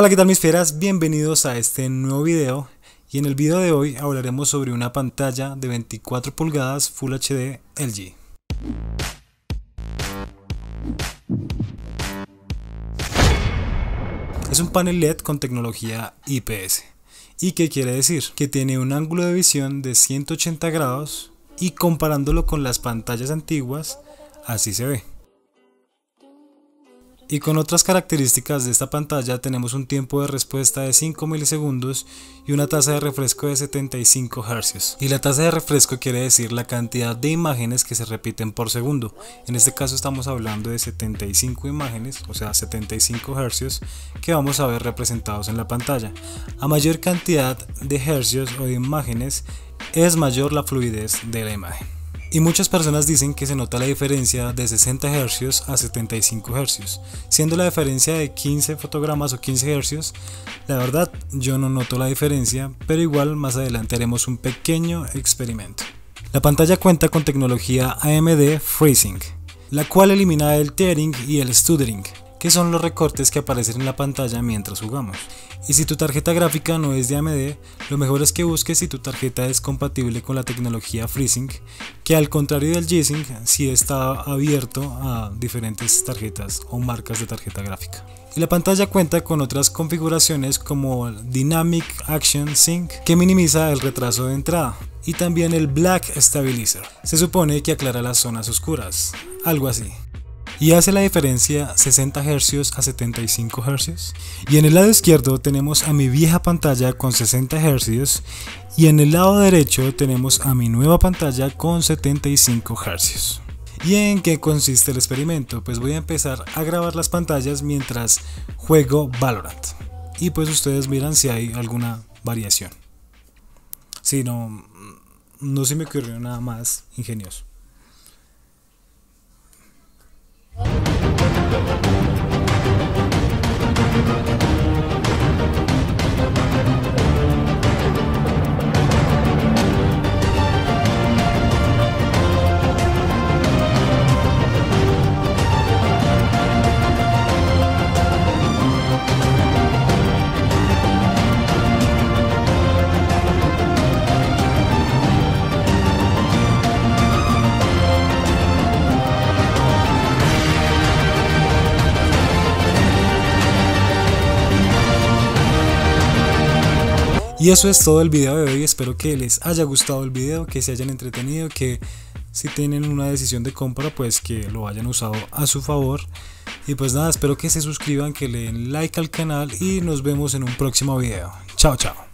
Hola, ¿qué tal mis fieras? Bienvenidos a este nuevo video y en el video de hoy hablaremos sobre una pantalla de 24 pulgadas Full HD LG. Es un panel LED con tecnología IPS. ¿Y qué quiere decir? Que tiene un ángulo de visión de 180 grados y comparándolo con las pantallas antiguas, así se ve. Y con otras características de esta pantalla tenemos un tiempo de respuesta de 5 milisegundos y una tasa de refresco de 75 Hz. Y la tasa de refresco quiere decir la cantidad de imágenes que se repiten por segundo. En este caso estamos hablando de 75 imágenes, o sea 75 Hz, que vamos a ver representados en la pantalla. A mayor cantidad de Hz o de imágenes, es mayor la fluidez de la imagen. Y muchas personas dicen que se nota la diferencia de 60 Hz a 75 Hz, siendo la diferencia de 15 fotogramas o 15 Hz. La verdad, yo no noto la diferencia, pero igual más adelante haremos un pequeño experimento. La pantalla cuenta con tecnología AMD FreeSync, la cual elimina el tearing y el stuttering, que son los recortes que aparecen en la pantalla mientras jugamos. Y si tu tarjeta gráfica no es de AMD, lo mejor es que busques si tu tarjeta es compatible con la tecnología FreeSync, que al contrario del G-Sync, sí está abierto a diferentes tarjetas o marcas de tarjeta gráfica. Y la pantalla cuenta con otras configuraciones como Dynamic Action Sync, que minimiza el retraso de entrada, y también el Black Stabilizer. Se supone que aclara las zonas oscuras, algo así y hace la diferencia 60 Hz a 75 Hz. Y en el lado izquierdo tenemos a mi vieja pantalla con 60 Hz y en el lado derecho tenemos a mi nueva pantalla con 75 Hz. ¿Y en qué consiste el experimento? Pues voy a empezar a grabar las pantallas mientras juego Valorant. Y pues ustedes miran si hay alguna variación. Si no, no se me ocurrió nada más ingenioso. Y eso es todo el video de hoy, espero que les haya gustado el video, que se hayan entretenido, que si tienen una decisión de compra pues que lo hayan usado a su favor. Y pues nada, espero que se suscriban, que le den like al canal y nos vemos en un próximo video. Chao, chao.